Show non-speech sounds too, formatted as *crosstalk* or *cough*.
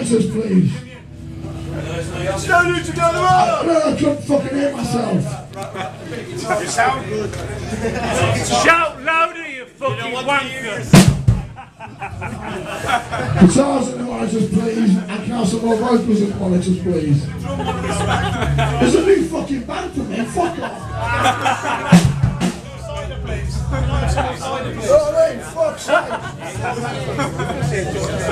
Answers, please. Stand it together I know I couldn't fucking hear myself. You sound good. Shout louder, you fucking wanker! Guitars and monitors, please. And can I have some more vocals and monitors, please? There's a new fucking band for me. Fuck off. Oh, wait, fuck's sake. *laughs*